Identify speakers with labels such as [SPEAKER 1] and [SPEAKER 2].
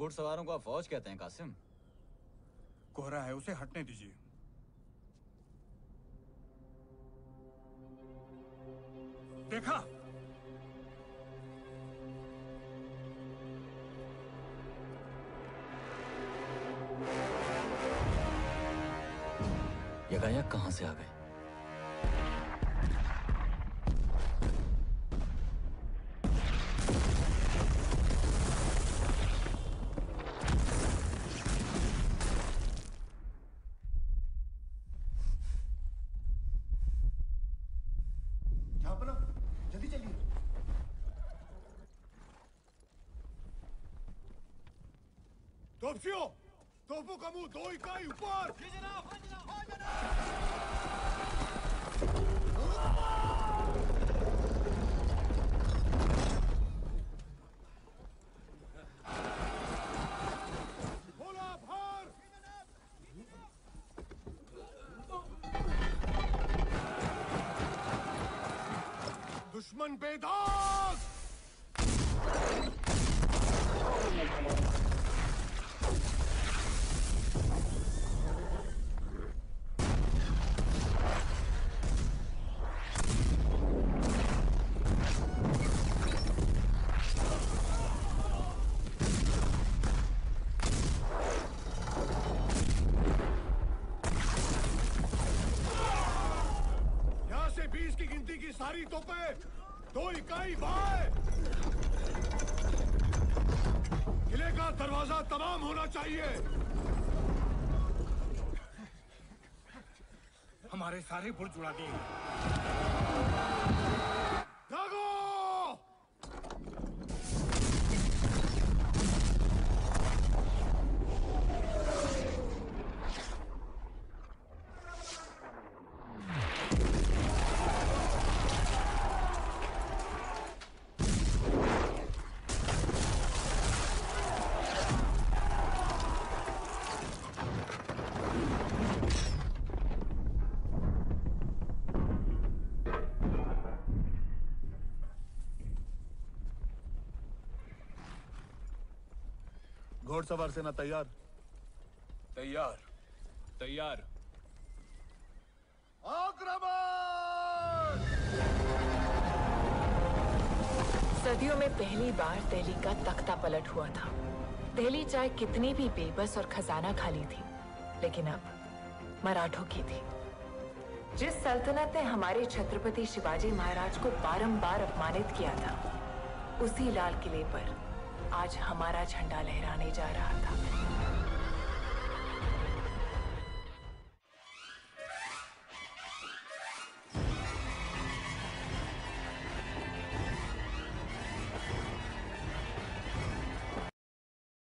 [SPEAKER 1] घुड़सवारों को आप फौज कहते हैं कासिम।
[SPEAKER 2] कोहरा है उसे हटने दीजिए। देखा?
[SPEAKER 1] यकायक कहाँ से आ गए?
[SPEAKER 2] तोपसियों तोपों का मुँह दो इकाई ऊपर बोला भार दुश्मन बेदाग बीस की गिनती की सारी तोपे, दो इकाई बाय किले का दरवाज़ा तमाम होना चाहिए। हमारे सारे बुर्ज जुड़ा दिए।
[SPEAKER 3] घोड़सवार सेना तैयार।
[SPEAKER 2] तैयार।
[SPEAKER 4] तैयार।
[SPEAKER 3] आक्रमण!
[SPEAKER 5] सदियों में पहली बार दिल्ली का तख्ता पलट हुआ था। दिल्ली चाहे कितनी भी बेबस और खजाना खाली थी लेकिन अब मराठों की थी। जिस सल्तनत ने हमारे छत्रपति शिवाजी महाराज को बारंबार अपमानित किया था उसी लाल किले पर आज हमारा झंडा लहराने जा रहा था।